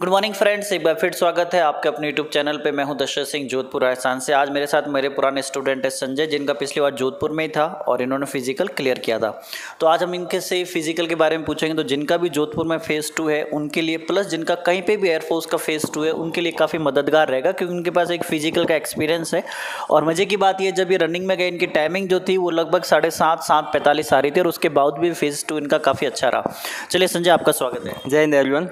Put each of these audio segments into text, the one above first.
Good morning friends एक बार फिर स्वागत है आपके अपने यूट्यूब चैनल पे। मैं हूँ दशरथ सिंह जोधपुर राजस्थान से। आज मेरे साथ मेरे पुराने स्टूडेंट है संजय जिनका पिछली बार जोधपुर में ही था और इन्होंने फ़िज़िकल क्लियर किया था। तो आज हम इनके से फ़िज़िकल के बारे में पूछेंगे। तो जिनका भी जोधपुर में फ़ेज़ टू है उनके लिए प्लस जिनका कहीं पर भी एयरफोर्स का फ़ेज़ टू है उनके लिए काफ़ी मददगार रहेगा क्योंकि उनके पास एक फ़िज़िकल का एक्सपीरियंस है। और मज़े की बात यह जब ये रनिंग में गए इनकी टाइमिंग जो थी वो लगभग साढ़े सात सात पैंतालीस आ रही थी और उसके बावजूद भी फ़ेज़ टू इनका काफ़ी अच्छा रहा। चलिए संजय आपका स्वागत है। जय हिंद एवरीवन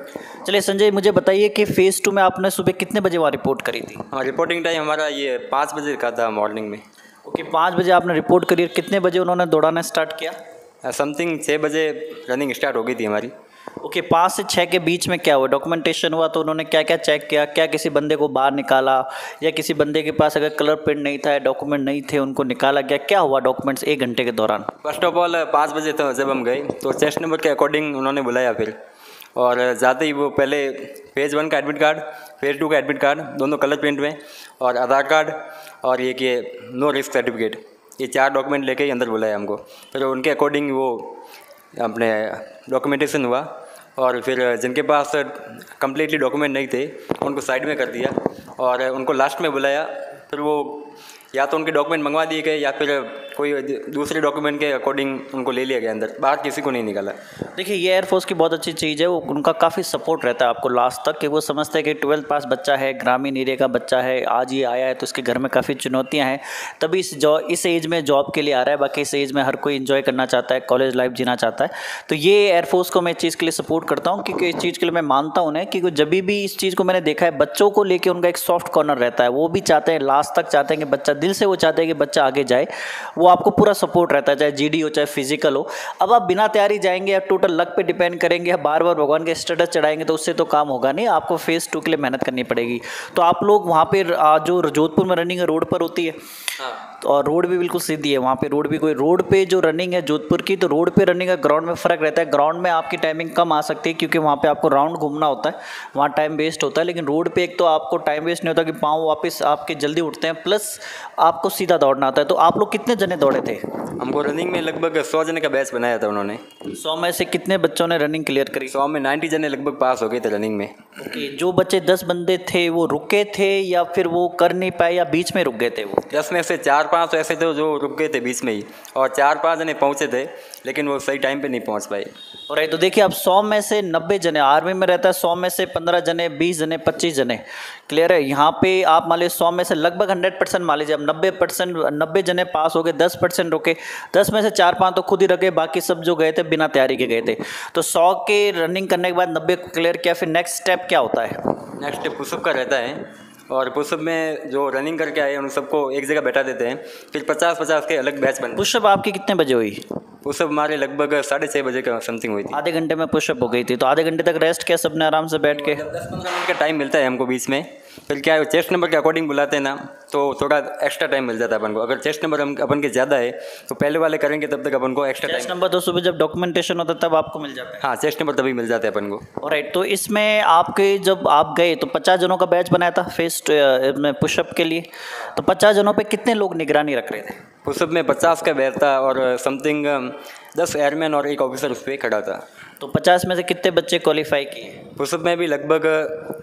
चलिए संजय मुझे बताइए कि फ़ेज़ टू में आपने सुबह कितने बजे वहाँ रिपोर्ट करी थी? हाँ रिपोर्टिंग टाइम हमारा ये पाँच बजे का था मॉर्निंग में। ओके पाँच बजे आपने रिपोर्ट करी कितने बजे उन्होंने दौड़ाना स्टार्ट किया? समथिंग छः बजे रनिंग स्टार्ट हो गई थी हमारी। ओके okay, पाँच से छः के बीच में क्या हुआ? डॉक्यूमेंटेशन हुआ तो उन्होंने क्या क्या चेक किया? क्या किसी बंदे को बाहर निकाला? या किसी बंदे के पास अगर कलर प्रिंट नहीं था डॉक्यूमेंट नहीं थे उनको निकाला गया? क्या हुआ डॉक्यूमेंट्स एक घंटे के दौरान? फ़र्स्ट ऑफ़ ऑल पाँच बजे तो जब हम गए तो चेस्ट नंबर के अकॉर्डिंग उन्होंने बुलाया फिर। और ज़्यादा ही वो पहले फ़ेज़ वन का एडमिट कार्ड फ़ेज़ टू का एडमिट कार्ड दोनों कलर प्रिंट में और आधार कार्ड और ये कि नो रिस्क सर्टिफिकेट ये चार डॉक्यूमेंट लेके ही अंदर बुलाया हमको। फिर उनके अकॉर्डिंग वो अपने डॉक्यूमेंटेशन हुआ और फिर जिनके पास कम्प्लीटली डॉक्यूमेंट नहीं थे, उनको साइड में कर दिया और उनको लास्ट में बुलाया। फिर वो या तो उनके डॉक्यूमेंट मंगवा दिए गए या फिर कोई दूसरे डॉक्यूमेंट के अकॉर्डिंग उनको ले लिया गया अंदर, बाहर किसी को नहीं निकाला। देखिए, ये एयरफोर्स की बहुत अच्छी चीज़ है, वो, उनका काफ़ी सपोर्ट रहता है आपको लास्ट तक कि वो समझते हैं कि ट्वेल्थ पास बच्चा है, ग्रामीण एरिया का बच्चा है, आज ये आया है तो उसके घर में काफ़ी चुनौतियाँ हैं। तभी इस जॉ इस एज में जॉब के लिए आ रहा है, बाकी इस एज में हर कोई इन्जॉय करना चाहता है कॉलेज लाइफ जीना चाहता है। तो ये एयरफोर्स को मैं इस चीज़ के लिए सपोर्ट करता हूँ, क्योंकि इस चीज़ के लिए मैं मानता हूँ ना कि जब भी इस चीज़ को मैंने देखा है, बच्चों को लेकर उनका एक सॉफ्ट कॉर्नर रहता है, वो भी चाहते हैं लास्ट तक चाहते हैं कि बच्चा, दिल से वो चाहते हैं कि बच्चा आगे जाए। वो आपको पूरा सपोर्ट रहता है चाहे जीडी हो चाहे फ़िज़िकल हो। अब आप बिना तैयारी जाएँगे या टोटल लक पे डिपेंड करेंगे या बार बार भगवान के स्टेटस चढ़ाएँगे तो उससे तो काम होगा नहीं आपको फ़ेज़ टू के लिए मेहनत करनी पड़ेगी। तो आप लोग वहाँ पर जो जोधपुर में रनिंग रोड पर होती है। हाँ। और रोड भी बिल्कुल सीधी है वहाँ पे रोड भी कोई रोड पे जो रनिंग है जोधपुर की तो रोड पे रनिंग का ग्राउंड में फ़र्क रहता है। ग्राउंड में आपकी टाइमिंग कम आ सकती है क्योंकि वहाँ पे आपको राउंड घूमना होता है वहाँ टाइम वेस्ट होता है लेकिन रोड पे एक तो आपको टाइम वेस्ट नहीं होता कि पाँव वापस आपके जल्दी उठते हैं प्लस आपको सीधा दौड़ना आता है। तो आप लोग कितने जने दौड़े थे? हमको रनिंग में लगभग सौ जने का बैच बनाया था उन्होंने। सौ में से कितने बच्चों ने रनिंग क्लियर करी? सौ में नाइन्टी जने लगभग पास हो गए थे रनिंग में। ओके जो बच्चे दस बंदे थे वो रुके थे या फिर वो कर नहीं पाए या बीच में रुक गए थे वो? दस में से चार पाँच ऐसे थे जो रुक गए थे बीच में ही और चार पाँच जने पहुँचे थे। लेकिन वो सही टाइम पे नहीं पहुँच पाए और तो देखिए अब सौ में से नब्बे जने आर्मी में रहता है सौ में से पंद्रह जने बीस जने पच्चीस जने। क्लियर है? यहाँ पे आप मान लीजिए सौ में से लगभग हंड्रेड परसेंट मान लीजिए अब नब्बे परसेंट नब्बे जने पास हो गए दस परसेंट रुके। दस में से चार पाँच तो खुद ही रखे बाकी सब जो गए थे बिना तैयारी के गए थे। तो सौ के रनिंग करने के बाद नब्बे क्लियर किया फिर नेक्स्ट स्टेप क्या होता है? नेक्स्ट स्टेप पुशअप का रहता है। और पुशअप में जो रनिंग करके आए उन सबको एक जगह बैठा देते हैं फिर पचास पचास के अलग बैच बन पुशअप आपकी कितने बजे हुई? पुशअप हमारे लगभग साढ़े छः बजे का समथिंग हुई थी। आधे घंटे में पुशअप हो गई थी तो आधे घंटे तक रेस्ट किया सबने आराम से बैठ के? दस पंद्रह मिनट का टाइम मिलता है हमको बीच में फिर क्या है चेस्ट नंबर के अकॉर्डिंग बुलाते हैं ना तो थोड़ा एक्स्ट्रा टाइम मिल जाता है अपन को। अगर चेस्ट नंबर हम अपन के ज़्यादा है तो पहले वाले करेंगे तब तक अपन को एक्स्ट्रा चेस्ट नंबर तो सुबह जब डॉक्यूमेंटेशन होता है तब आपको मिल जाता है। हाँ चेस्ट नंबर तभी मिल जाता है अपन को। राइट तो इसमें आपके जब आप गए तो पचास जनों का बैच बनाया था फेस्ट पुशअप के लिए। तो पचास जनों पर कितने लोग निगरानी रख रहे थे? पुशअप में पचास का बैच था और समथिंग दस एयरमैन और एक ऑफिसर उस पर खड़ा था। तो पचास में से कितने बच्चे क्वालिफाई किए? पुशअप में भी लगभग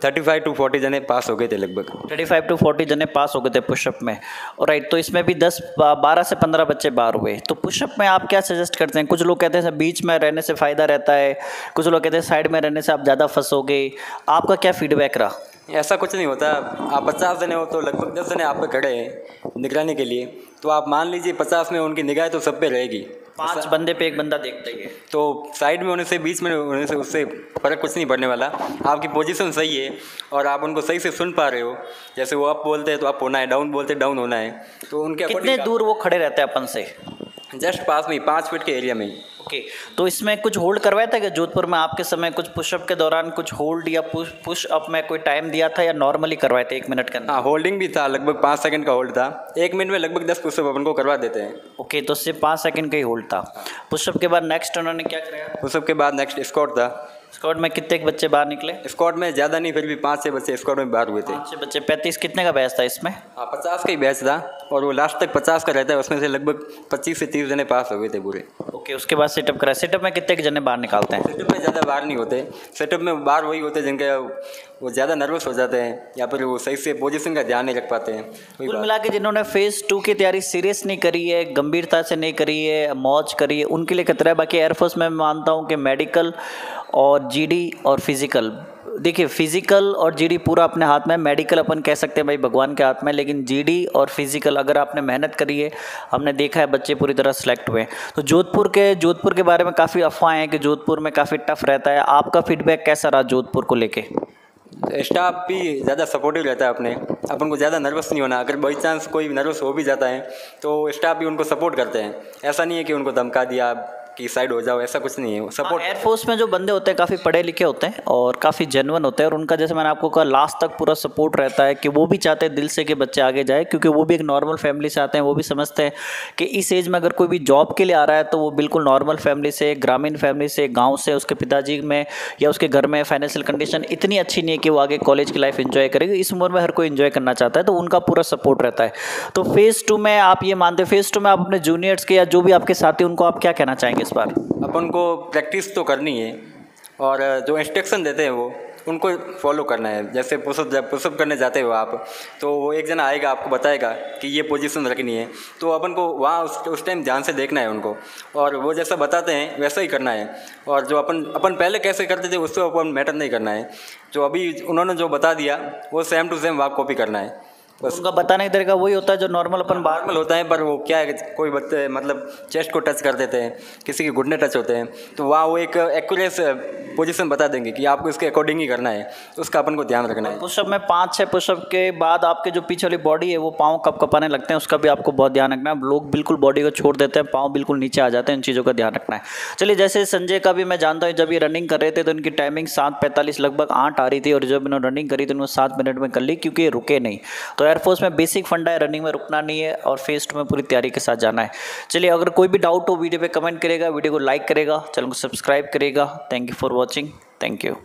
थर्टी फाइव टू फोर्टी जने पास हो गए थे लगभग। थर्टी फाइव टू फोर्टी जने पास हो गए थे पुशअप में। और राइट तो इसमें भी दस बारह से पंद्रह बच्चे बाहर हुए। तो पुशअप में आप क्या सजेस्ट करते हैं? कुछ लोग कहते हैं बीच में रहने से फ़ायदा रहता है। कुछ लोग कहते हैं साइड में रहने से आप ज़्यादा फंसोगे। आपका क्या फीडबैक रहा? ऐसा कुछ नहीं होता। आप पचास जने हो तो लगभग दस जने आप पे खड़े हैं निगरानी के लिए। तो आप मान लीजिए पचास में उनकी निगाह तो सब पे रहेगी। पाँच बंदे पे एक बंदा देखते ही तो साइड में होने से बीच में होने से उससे फ़र्क कुछ नहीं पड़ने वाला। आपकी पोजीशन सही है और आप उनको सही से सुन पा रहे हो। जैसे वो अप बोलते हैं तो अप होना है डाउन बोलते हैं डाउन होना है। तो उनके कितने दूर वो खड़े रहते हैं अपन से? जस्ट पास में ही पाँच फीट के एरिया में ही। ओके तो इसमें कुछ होल्ड करवाया था क्या? जोधपुर में आपके समय कुछ पुशअप के दौरान कुछ होल्ड या पुश अप में कोई टाइम दिया था या नॉर्मली करवाए थे एक मिनट का हाँ होल्डिंग भी था लगभग पाँच सेकंड का होल्ड था। एक मिनट में लगभग दस पुशअप अपन को करवा देते हैं। ओके तो सिर्फ़ पाँच सेकंड का ही होल्ड था। पुशअप के बाद नेक्स्ट उन्होंने क्या कराया? पुशअप के बाद नेक्स्ट स्कॉट था। स्कॉट में कितने बच्चे बाहर निकले? स्कॉट में ज़्यादा नहीं फिर भी पाँच छः बच्चे स्कॉट में बाहर हुए थे। पाँच बच्चे पैंतीस कितने का बैच था इसमें? हाँ पचास का ही बैच था। और वो लास्ट तक पचास का रहता है उसमें से लगभग पच्चीस से तीस जने पास हो गए थे पूरे। ओके उसके बाद सेटअप करा। सेटअप में कितने के जने बाहर निकालते हैं? सेटअप में ज़्यादा बाहर नहीं होते। सेटअप में बाहर वही होते हैं जिनके वो ज़्यादा नर्वस हो जाते हैं या फिर वो सही से पोजिशन का ध्यान नहीं रख पाते हैं। कुल मिला के जिन्होंने फ़ेज़ टू की तैयारी सीरियस नहीं करी है गंभीरता से नहीं करी है मौज करी है उनके लिए खतरा है? बाकी एयरफोर्स में मानता हूँ कि मेडिकल और जीडी और फ़िज़िकल देखिए फ़िज़िकल और जीडी पूरा अपने हाथ में मेडिकल अपन कह सकते हैं भाई भगवान के हाथ में लेकिन जीडी और फ़िज़िकल अगर आपने मेहनत करी है, हमने देखा है बच्चे पूरी तरह सेलेक्ट हुए तो जोधपुर के जोधपुर के बारे में काफ़ी अफवाहें हैं कि जोधपुर में काफ़ी टफ रहता है। आपका फीडबैक कैसा रहा जोधपुर को लेके? स्टाफ भी ज़्यादा सपोर्टिव रहता है अपने। अपन को ज़्यादा नर्वस नहीं होना। अगर बाई चांस कोई नर्वस हो भी जाता है तो स्टाफ भी उनको सपोर्ट करते हैं। ऐसा नहीं है कि उनको धमका दिया कि साइड हो जाओ ऐसा कुछ नहीं है। सपोर्ट एयरफोर्स में जो बंदे होते हैं काफ़ी पढ़े लिखे होते हैं और काफ़ी जेनवन होते हैं और उनका जैसे मैंने आपको कहा लास्ट तक पूरा सपोर्ट रहता है कि वो भी चाहते हैं दिल से कि बच्चे आगे जाए क्योंकि वो भी एक नॉर्मल फैमिली से आते हैं वो भी समझते हैं कि इस एज में अगर कोई भी जॉब के लिए आ रहा है तो वो बिल्कुल नॉर्मल फैमिली से ग्रामीण फैमिली से गाँव से उसके पिताजी में या उसके घर में फाइनेंशियल कंडीशन इतनी अच्छी नहीं है कि वो आगे कॉलेज की लाइफ इन्जॉय करेगी। इस उम्र में हर कोई इन्जॉय करना चाहता है तो उनका पूरा सपोर्ट रहता है। तो फ़ेज़ टू में आप ये मानते हैं फ़ेज़ टू में आप अपने जूनियर्स के या जो भी आपके साथी उनको आप क्या कहना चाहेंगे बार। अपन को प्रैक्टिस तो करनी है और जो इंस्ट्रक्शन देते हैं वो, उनको फॉलो करना है। जैसे पुशअप, जब पुशअप करने जाते हो आप तो वो एक जना आएगा, आपको बताएगा कि ये पोजीशन रखनी है। तो अपन को वहाँ उस उस टाइम ध्यान से देखना है उनको। और वो जैसा बताते हैं, वैसा ही करना है। और जो अपन अपन पहले कैसे करते थे, उससे अपन मैटर नहीं करना है। जो अभी उन्होंने जो बता दिया, वो सेम टू सेम वहाँ कॉपी करना है। बस। उनका बताने का तरीका वही होता है जो नॉर्मल अपन बाहर नॉर्मल होता है पर वो क्या है कोई बच्चे मतलब चेस्ट को टच कर देते हैं किसी के घुटने टच होते हैं तो वहाँ वो एक एक्यूरेस पोजीशन बता देंगे कि आपको इसके अकॉर्डिंग ही करना है उसका अपन को ध्यान रखना है। पुशअप में पाँच छः पुशअप के बाद आपके जो पीछे वाली बॉडी है वो पाँव कप कपाने लगते हैं उसका भी आपको बहुत ध्यान रखना है। लोग बिल्कुल बॉडी को छोड़ देते हैं पाँव बिल्कुल नीचे आ जाते हैं इन चीज़ों का ध्यान रखना है। चलिए जैसे संजय का भी मैं जानता हूँ जब ये रनिंग कर रहे थे तो इनकी टाइमिंग सात पैंतालीस लगभग आठ आ रही थी और जब इन्होंने रनिंग करी तो इन्होंने सात मिनट में कर ली क्योंकि रुके नहीं। तो एयरफोर्स में बेसिक फंडा है, रनिंग में रुकना नहीं है और फेस टू में पूरी तैयारी के साथ जाना है। चलिए, अगर कोई भी डाउट हो, वीडियो पे कमेंट करेगा, वीडियो को लाइक करेगा, चैनल को सब्सक्राइब करेगा। Thank you for watching thank you